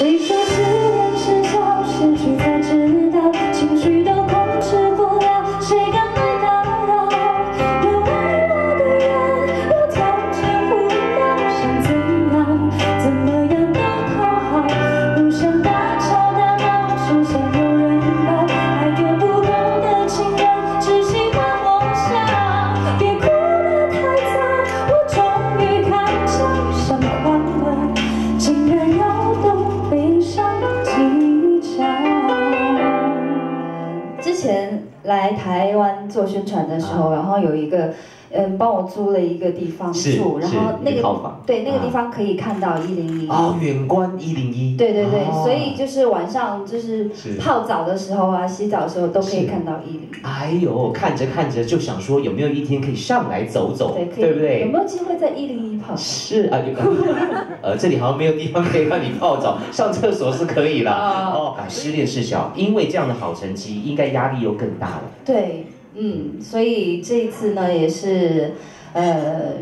谁说失来台湾做宣传的时候，然后有一个嗯帮我租了一个地方住，然后那个对那个啊地方可以看到一零一。哦，远观一零一，对对对，哦所以就是晚上就是是泡澡的时候啊，洗澡的时候都可以看到一零一。哎呦，看着看着就想说，有没有一天可以上来走走，对。对不对？有没有机会在一零一泡？是啊，有 呃，这里好像没有地方可以让你泡澡，上厕所是可以啦。啊哦，啊失恋事小，因为这样的好成绩，应该压力又更大了。对，嗯，所以这一次呢，也是，呃，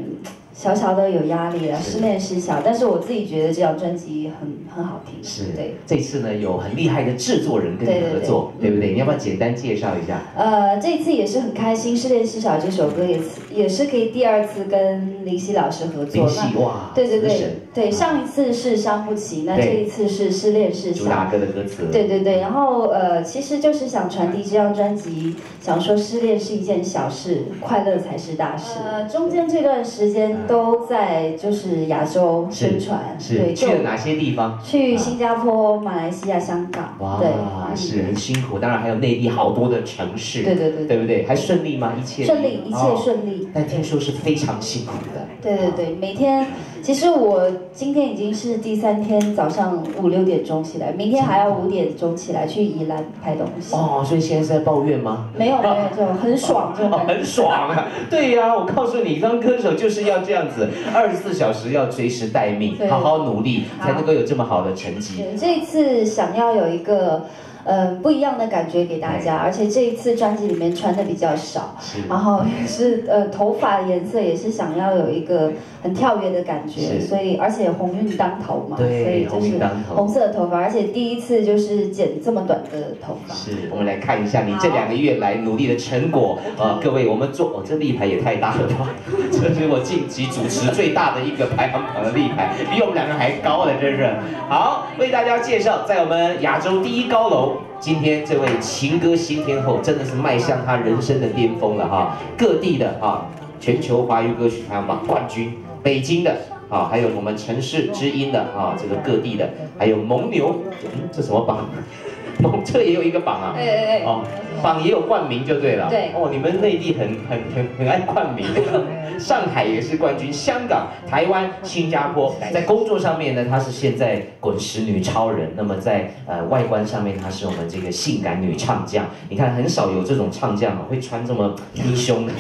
小小的有压力了，失恋失小，但是我自己觉得这张专辑很很好听，是对。这次呢有很厉害的制作人跟你合作，对对不对？你要不要简单介绍一下？呃，这次也是很开心，《失恋失小》这首歌也是也是可以第二次跟林夕老师合作。林夕哇，对对对对，上一次是伤不起，那这一次是失恋失小。主打歌的歌词，对对对，然后呃，其实就是想传递这张专辑，想说失恋是一件小事，快乐才是大事。呃，中间这段时间都在就是亚洲宣传，是去了哪些地方？去新加坡、马来西亚、香港，哇对，哇，是很辛苦，当然还有内地好多的城市，对对对对不对？还顺利吗？一切顺利，一切哦顺利。但听说是非常辛苦的。对对对，每天，其实我今天已经是第三天早上五六点钟起来，明天还要五点钟起来去宜兰拍东西。哦，所以现在是在抱怨吗？没有没有，就很爽 这种哦，很爽啊！对呀、我告诉你，当歌手就是要这样子，二十四小时要随时待命，好好努力，才能够有这么好的成绩。这次想要有一个。呃，不一样的感觉给大家，而且这一次专辑里面穿的比较少，是然后也是呃头发颜色也是想要有一个很跳跃的感觉，是所以而且鸿运当头嘛，对所以就是红色的头发，而且第一次就是剪这么短的头发，是，我们来看一下你这两个月来努力的成果。呃，各位，我们做，哦，这立牌也太大了吧！这是我晋级主持最大的一个排行榜的立牌，比我们两个还高了，真是。好，为大家介绍，在我们亚洲第一高楼，今天这位情歌新天后真的是迈向她人生的巅峰了哈！各地的啊，全球华语歌曲排行榜冠军，北京的。啊，还有我们城市之音的啊，这个各地的，还有蒙牛，嗯，这什么榜？蒙 这也有一个榜啊，哎哎哎。哦，榜也有冠名就对了。对。哦，你们内地很很很很爱冠名，上海也是冠军，香港、台湾、新加坡，在工作上面呢，她是现在滚石女超人，那么在呃外观上面，她是我们这个性感女唱将。你看，很少有这种唱将啊，会穿这么低胸。的。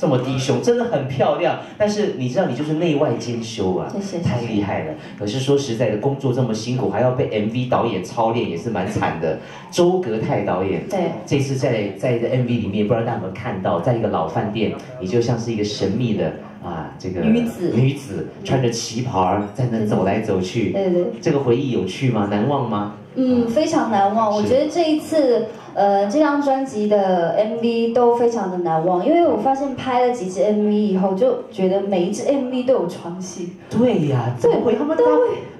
这么低胸，真的很漂亮。但是你知道，你就是内外兼修啊，谢谢太厉害了。可是说实在的，工作这么辛苦，还要被 MV 导演操练，也是蛮惨的。周格泰导演，对，这次在在这 MV 里面，不知道大家有没有看到，在一个老饭店，你就像是一个神秘的啊，这个女子女子穿着旗袍在那走来走去。对对。这个回忆有趣吗？难忘吗？嗯，非常难忘。我觉得这一次，呃，这张专辑的 MV 都非常的难忘，因为我发现拍了几支 MV 以后，就觉得每一支 MV 都有床戏。对呀，怎么会？他们都会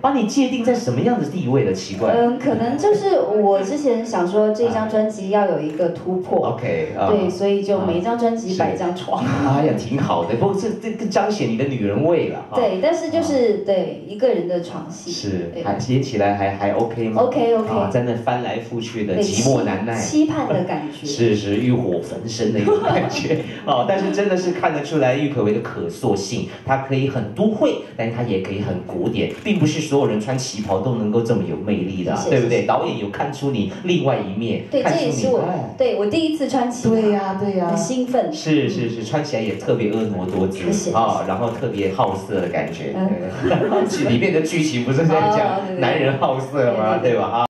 把你界定在什么样的地位了？奇怪。嗯，可能就是我之前想说这张专辑要有一个突破，OK 啊。对，所以就每一张专辑摆一张床。哎呀，挺好的，不过这这更彰显你的女人味了。哈，对，但是就是对一个人的床戏。是对还接起来还还 OK 吗 OK，OK 啊，在那翻来覆去的寂寞难耐。期盼的感觉。是是欲火焚身的一种感觉 哦，但是真的是看得出来郁可唯的可塑性，它可以很都会，但它也可以很古典，并不是所有人穿旗袍都能够这么有魅力的啊，谢谢对不对？导演有看出你另外一面，对，看出这也是我对我第一次穿旗袍，对呀对呀很兴奋。是是是，穿起来也特别婀娜多姿啊，然后特别好色的感觉。里面的剧情不是在哦讲对对男人好色吗？对对对对吧？